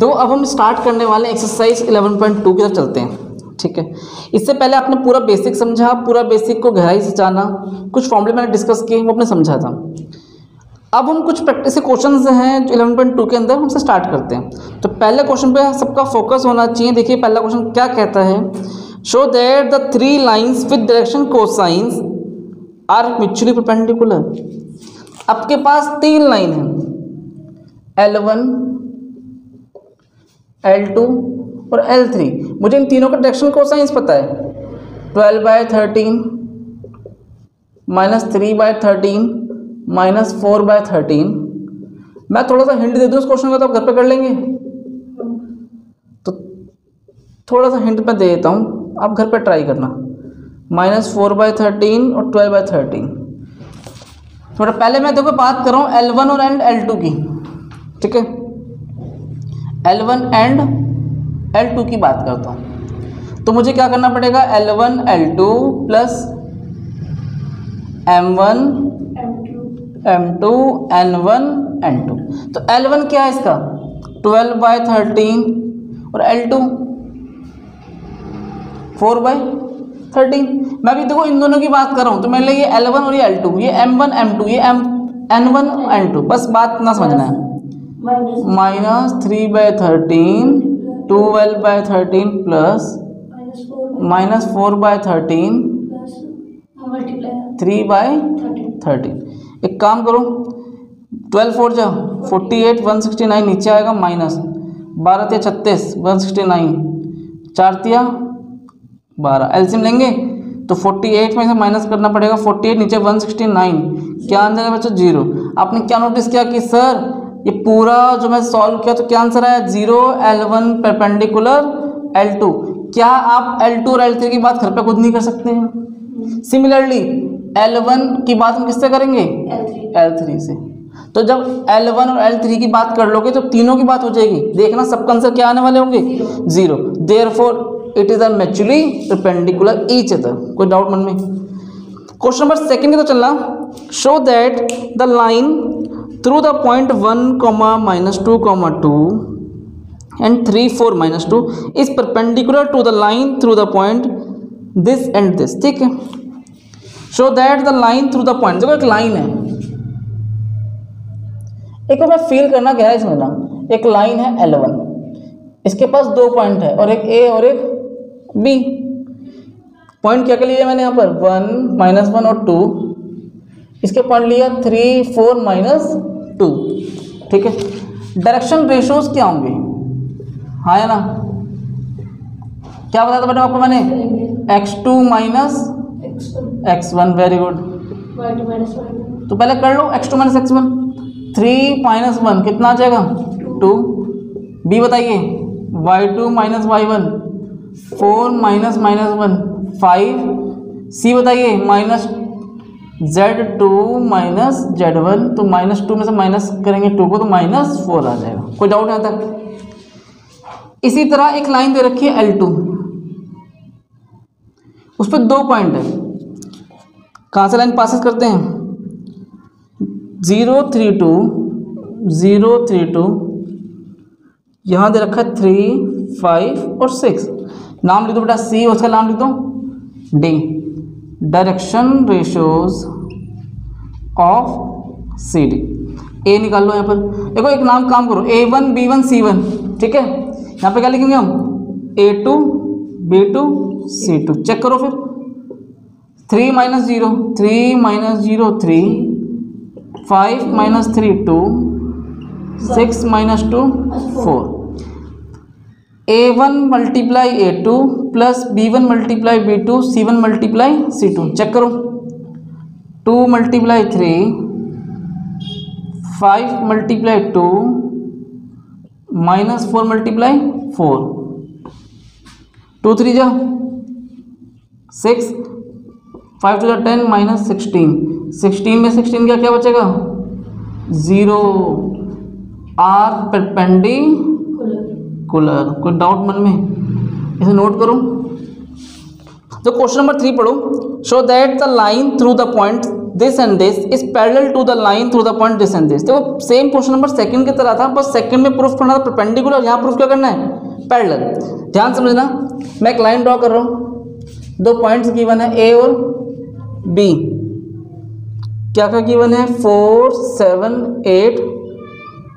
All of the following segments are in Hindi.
तो अब हम स्टार्ट करने वाले एक्सरसाइज 11.2 की तरफ़ चलते हैं। ठीक है? इससे पहले आपने पूरा बेसिक समझा, पूरा बेसिक को गहराई से जाना, कुछ फॉर्मूले मैंने डिस्कस किए, वो अपने समझा था। अब हम कुछ प्रैक्टिस क्वेश्चन हैं जो 11.2 के अंदर हमसे स्टार्ट करते हैं। तो पहले क्वेश्चन पे सबका फोकस होना चाहिए। देखिए, पहला क्वेश्चन क्या कहता है? Show that the three lines with direction cosines are mutually perpendicular आपके पास तीन लाइन है। एल वन एल टू और एल थ्री मुझे इन तीनों का डायरेक्शन कोसाइंस पता है। Twelve by thirteen minus three by thirteen minus four by thirteen मैं थोड़ा सा हिंट दे दूँ उस क्वेश्चन का तो आप घर पे कर लेंगे। तो थोड़ा सा हिंट मैं दे देता हूँ। आप घर पे ट्राई करना। माइनस फोर बाय थर्टीन और ट्वेल्व बाय थर्टीन थोड़ा पहले मैं देखो बात कर रहा हूँ एल वन और एंड एल टू की। ठीक है? L one and L two की बात करता हूँ। तो मुझे क्या करना पड़ेगा? L one L two plus M one M two N one N two तो एल वन क्या है इसका? ट्वेल्व बाय थर्टीन और L two four by thirteen मैं भी देखो इन दोनों की बात कर रहा हूँ तो मेरे लिए ये एल वन और ये एल टू ये एम वन एम टू ये M N one N two बस बात ना समझना है। Minus three by thirteen twelve by thirteen plus minus four by thirteen three by thirteen. एक काम करो ट्वेल्व फोर जा forty eight one sixty nine नीचे आएगा माइनस। बारह तिया छत्तीस वन सिक्सटी नाइन। चार तिया बारह। एल्सियम लेंगे तो फोर्टी एट में से माइनस करना पड़ेगा फोर्टी एट नीचे वन सिक्सटी नाइन। क्या आंसर है बच्चों? ज़ीरो। आपने क्या नोटिस किया कि सर ये पूरा जो मैं सॉल्व किया तो क्या आंसर आया? Zero L one perpendicular L two क्या आप एल टू और एल थ्री की बात घर पे खुद नहीं कर सकते हैं? सिमिलरली एल वन की बात हम किससे करेंगे? एल थ्री से. तो जब एल वन और एल थ्री की बात कर लोगे तो तीनों की बात हो जाएगी. देखना सबका आंसर क्या आने वाले होंगे? Zero therefore it is are mutually perpendicular each other कोई डाउट मन में? क्वेश्चन नंबर सेकंड की तो चलना. Show that the line through the point one comma minus two comma two and three four minus two is perpendicular to the line through the point this and this ठीक है? Show that the line through the point देखो एक लाइन है। एक मैं फील करना क्या है समझना एक लाइन है एल वन इसके पास दो पॉइंट है, और एक ए और एक बी पॉइंट क्या क्या लिया मैंने यहाँ पर? वन माइनस वन और टू इसके पॉइंट लिया थ्री फोर माइनस टू ठीक है? डायरेक्शन रेशोज क्या होंगे? हाँ या ना? क्या बताया था बेटा आपको मैंने? X two minus X one very good तो पहले कर लो X two minus X one three minus one कितना आ जाएगा? टू बी बताइए. Y two minus Y one four minus minus one five C बताइए. Minus Z two minus Z one तो माइनस टू में से माइनस करेंगे टू को तो माइनस फोर आ जाएगा। कोई डाउट आता है इसी तरह एक लाइन दे रखी है एल टू उस पर दो पॉइंट है। कहाँ से लाइन पासिस करते हैं? Zero three two zero three two यहाँ दे रखा है थ्री फाइव और सिक्स नाम लिख दो बेटा सी उसका नाम लिख दो। D direction ratios of C D A निकाल लो यहाँ पर। देखो एक नाम काम करो। A one B one C one ठीक है? यहाँ पे क्या लिखेंगे हम? A two B two C two check करो फिर। Three minus zero three minus zero three five minus three two six minus two four A one multiply A two plus B one multiply B two C one multiply C two check करो. Two multiply three five multiply two minus four multiply four two three जा. सिक्स फाइव टू जा टेन माइनस सिक्सटीन सिक्सटीन में सिक्सटीन क्या क्या बचेगा? ज़ीरो आर परपेंडी कुलर कोई डाउट मन में? इसे नोट करो? तो क्वेश्चन नंबर थ्री पढ़ो। Show that the line through the point this and this is parallel to the line through the point this and this देखो सेम क्वेश्चन नंबर सेकंड की तरह था बस सेकंड में प्रूफ करना था परपेंडिकुलर यहाँ प्रूफ क्या करना है? पैरेलल ध्यान समझना, मैं एक लाइन ड्रॉ कर रहा हूँ। दो पॉइंट्स गिवन है ए और बी क्या क्या गिवन है? फोर सेवन एट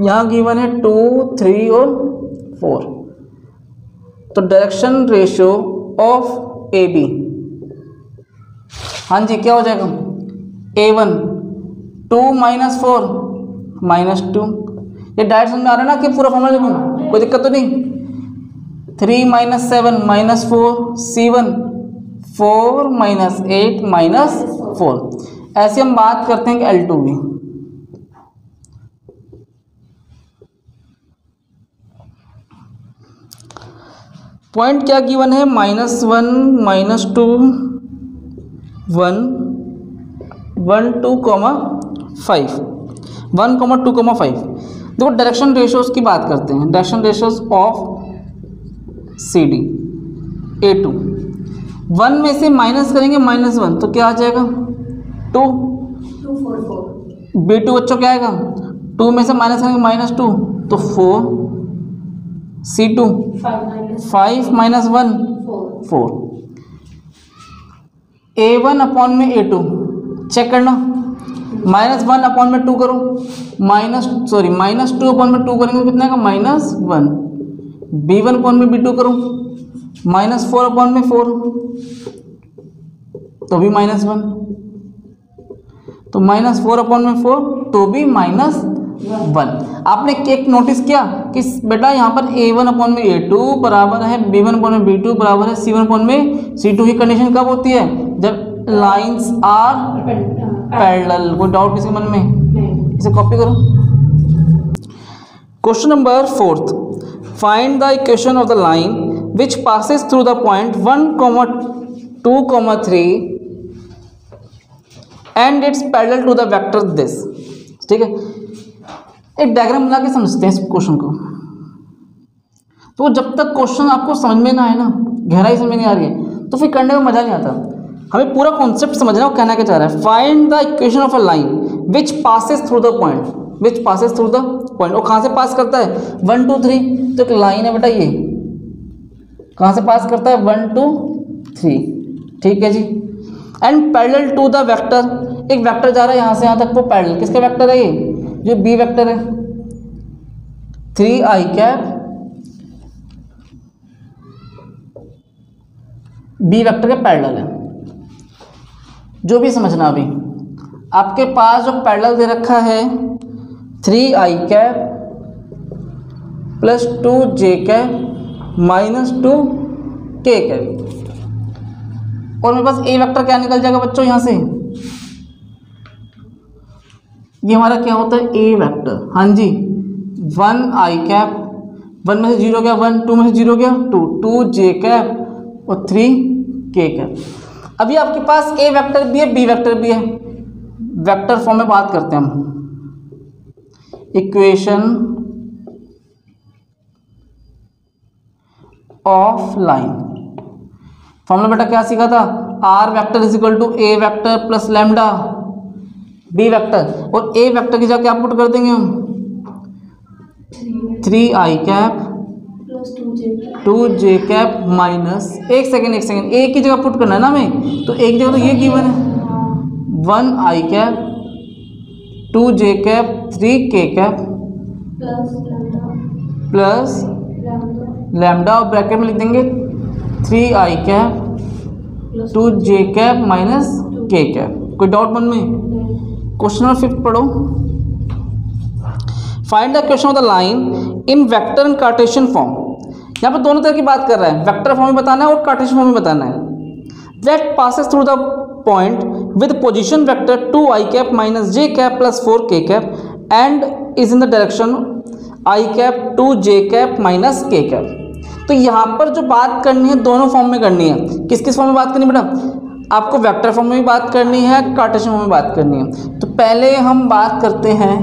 यहाँ गिवन है टू थ्री और फोर तो direction ratio of A B हाँ जी, क्या हो जाएगा? A one two minus four minus two ये डायरेक्ट समझ में आ रहा है ना कि पूरा फॉर्मूला लिखूँ? कोई दिक्कत तो नहीं? Three minus seven minus four C one four minus eight minus four ऐसे हम बात करते हैं कि एल टू भी पॉइंट क्या गिवन है? Minus one minus two one one two comma five. One comma two comma five. देखो डायरेक्शन रेशियोज की बात करते हैं। Direction ratios of C D A two one में से माइनस करेंगे माइनस वन तो क्या आ जाएगा? टू। बी टू बच्चों क्या आएगा? टू में से माइनस करेंगे माइनस टू। तो four C two five minus one four A one upon में ए टू चेक करना. माइनस वन अपॉन में टू करो. Minus sorry minus two upon में टू करेंगे तो कितना आएगा? Minus one B one upon में बी टू करो. माइनस फोर अपॉन में फोर तो भी माइनस वन तो माइनस फोर अपॉन में फोर तो भी माइनस वन। आपने एक नोटिस किया कि बेटा यहाँ पर ए वन अपॉन में ए टू बराबर है बी वन अपॉन में बी टू बराबर है सी वन अपॉन में सी टू की कंडीशन कब होती है? जब लाइंस आर पैरेलल कोई डाउट किसी मन में? इसे कॉपी करो। Question number fourth find the equation of the line which passes through the point one comma two comma three and it's parallel to the vector this ठीक है? एक डायग्राम बना के समझते हैं इस क्वेश्चन को। तो जब तक क्वेश्चन आपको समझ में ना आए ना, गहराई समझ में नहीं आ रही है तो फिर करने में मज़ा नहीं आता। हमें पूरा कॉन्सेप्ट समझना वो कहना क्या चाह रहा है? Find the equation of a line which passes through the point which passes through the point और कहाँ से पास करता है? वन टू थ्री तो एक लाइन है बेटा ये। कहाँ से पास करता है? वन टू थ्री ठीक है जी। And parallel to the vector एक वेक्टर जा रहा है यहाँ से, यहाँ तक वो पैरेलल किसका वेक्टर है ये? जो बी वेक्टर है। Three I cap B vector के पैरेलल है। जो भी समझना अभी। आपके पास जो पैरेलल दे रखा है three I cap plus two J cap minus two K cap और मेरे पास ए वेक्टर क्या निकल जाएगा बच्चों यहाँ से? ये हमारा क्या होता है? ए वेक्टर हाँ जी. वन आई कैप वन में से ज़ीरो गया. वन टू में से ज़ीरो गया. टू टू जे कैप और थ्री के कैप अभी आपके पास ए वेक्टर भी है बी वेक्टर भी है. वेक्टर फॉर्म में बात करते हैं हम. इक्वेशन ऑफ़ लाइन फॉर्मूला बेटा क्या सीखा था? R vector is equal to A vector plus lambda B vector और ए वेक्टर की जगह क्या पुट कर देंगे हम? Three I cap two J cap minus एक सेकेंड एक सेकेंड ए की जगह पुट करना है ना हमें? तो एक जगह तो ये गिवन है. One I cap two J cap three K cap plus lambda और ब्रैकेट में लिख देंगे. Three I cap two J cap minus K cap कोई डाउट मन में? क्वेश्चन नंबर फिफ्थ पढ़ो। Find the question of the line in vector and cartesian form यहाँ पर दोनों तरह की बात कर रहा है। वेक्टर फॉर्म में बताना है और कार्टेशियन फॉर्म में बताना है। That passes through the point with position vector two I cap minus J cap plus four K cap and is in the direction I cap two J cap minus K cap तो यहाँ पर जो बात करनी है, दोनों फॉर्म में करनी है। किस किस फॉर्म में बात करनी बेटा? आपको वेक्टर फॉर्म में भी बात करनी है कार्टेशियन फॉर्म में बात करनी है। तो पहले हम बात करते हैं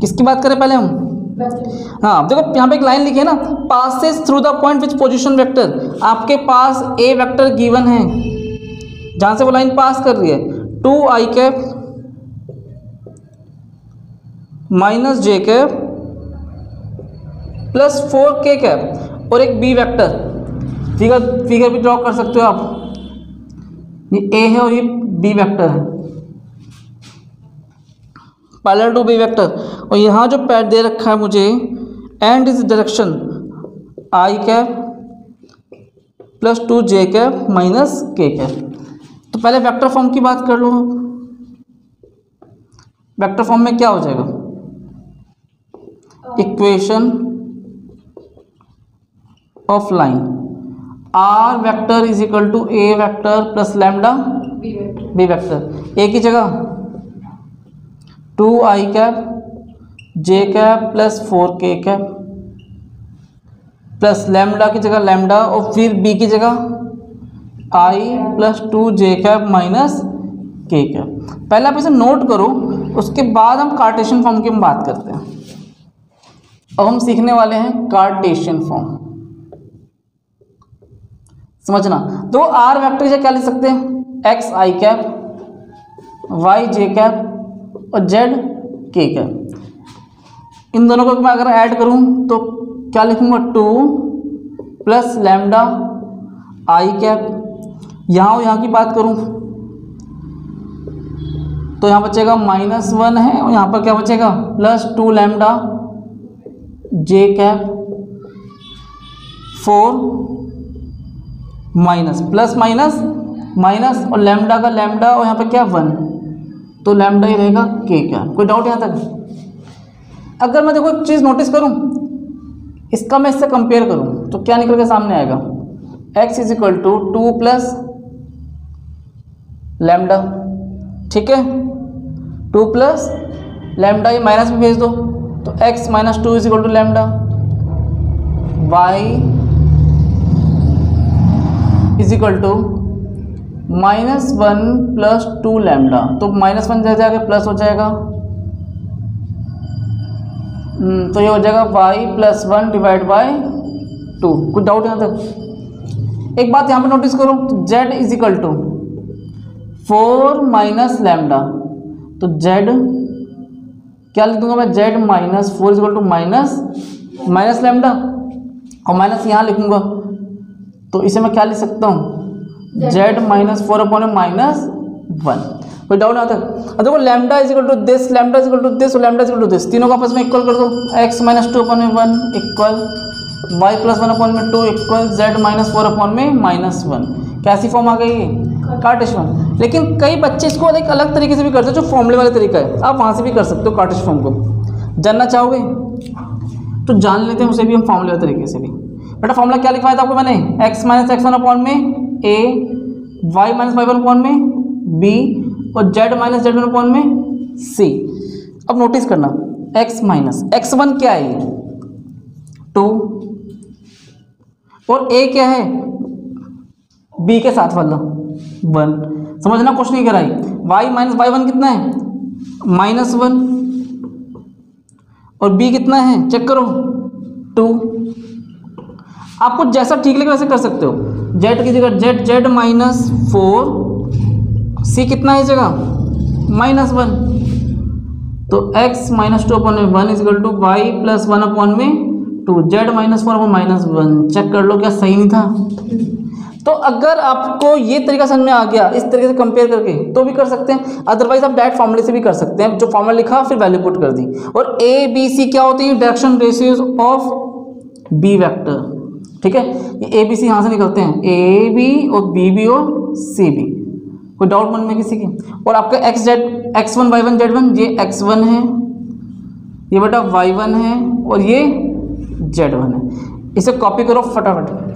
किसकी बात करें पहले हम? हाँ देखो यहाँ पे एक लाइन लिखी है ना passes through the point which position vector आपके पास ए वेक्टर गिवन है। जहाँ से वो लाइन पास कर रही है। Two I cap minus J cap plus four K cap और एक बी वेक्टर फिगर फिगर भी ड्रॉ कर सकते हो आप। ये ए है और ये बी वेक्टर है। पैरेलल टू बी वेक्टर और यहाँ जो पैड दे रखा है मुझे and is direction I cap plus two J cap minus K cap तो पहले वेक्टर फॉर्म की बात कर लो। वेक्टर फॉर्म में क्या हो जाएगा? Equation of line R vector is equal to A vector plus lambda B vector A की जगह? Two I cap J cap plus four K cap plus lambda की जगह लैमडा और फिर बी की जगह? I plus two J cap minus K cap पहले आप इसे नोट करो उसके बाद हम कार्टेशियन फॉर्म की हम बात करते हैं। अब हम सीखने वाले हैं कार्टेशियन फॉर्म समझना। तो आर वेक्टर से क्या लिख सकते हैं? X I cap Y J cap और जेड के कैप इन दोनों को मैं अगर ऐड करूँ तो क्या लिखूँगा? Two plus lambda I cap यहाँ और यहाँ की बात करूँ तो यहाँ बचेगा माइनस वन है और यहाँ पर क्या बचेगा? Plus two lambda J cap four minus plus minus minus और लैम्डा का लैम्डा और यहाँ पे क्या वन तो लैम्डा ही रहेगा के क्या? कोई डाउट यहाँ तक? अगर मैं देखो एक चीज़ नोटिस करूँ, इसका मैं इससे कंपेयर करूँ तो क्या निकल के सामने आएगा? X is equal to two plus lambda ठीक है? टू प्लस लैम्डा ये माइनस में भेज दो तो X minus two is equal to lambda Y is equal to minus one plus two lambda तो माइनस वन जा जाएगा प्लस हो जाएगा। हम्म, तो ये हो जाएगा Y plus one divide by two कुछ डाउट यहाँ तक एक बात यहाँ पे नोटिस करो Z is equal to four minus lambda तो जेड क्या लिख दूँगा मैं? Z minus four is equal to minus minus lambda और माइनस यहाँ लिखूँगा। तो इसे मैं क्या लिख सकता हूँ? Z minus four upon minus one कोई डाउट आता? है देखो lambda is equal to this lambda is equal to this और lambda is equal to this तीनों को आपस में इक्वल कर दो। एक्स माइनस टू अपॉन में one equal Y plus one upon में two equal Z minus four upon में माइनस वन कैसी फॉर्म आ गई? है कार्टेश फॉर्म लेकिन कई बच्चे इसको एक अलग तरीके से भी करते हैं जो फॉर्मूले वाला तरीका है। आप वहाँ से भी कर सकते हो कार्टेश फॉर्म को। जानना चाहोगे? तो जान लेते हैं उसे भी हम फॉर्मूले वाले तरीके से भी। बेटा फॉर्मूला क्या लिखवाया था आपको मैंने? X minus X one upon में A Y minus Y one upon में बी और Z minus Z one upon में सी अब नोटिस करना एक्स माइनस एक्स वन क्या है टू और ए क्या है? बी के साथ वाला वन समझना कुछ नहीं कराई. वाई माइनस वाई वन कितना है? माइनस वन और बी कितना है? चेक करो. टू आपको जैसा ठीक लगे वैसे कर सकते हो। जेड की जगह Z Z minus four C कितना है जगह? माइनस वन तो x माइनस टू अपॉन में one is two Y plus one upon में two Z minus four upon minus one check कर लो क्या सही नहीं था। तो अगर आपको ये तरीका समझ में आ गया, इस तरीके से कंपेयर करके तो भी कर सकते हैं। अदरवाइज़ आप डायरेक्ट फॉर्मूले से भी कर सकते हैं। जो फॉर्मूला लिखा, फिर वैल्यू पुट कर दी। और ए बी सी क्या होती है? Direction ratios of B vector ठीक है? ए बी सी यहाँ से निकलते हैं। ए बी और बी बी और सी बी कोई डाउट मन में किसी की? और आपका X Z X one Y one Z one ये एक्स वन है, ये बेटा वाई वन है और ये जेड वन है। इसे कॉपी करो फटाफट।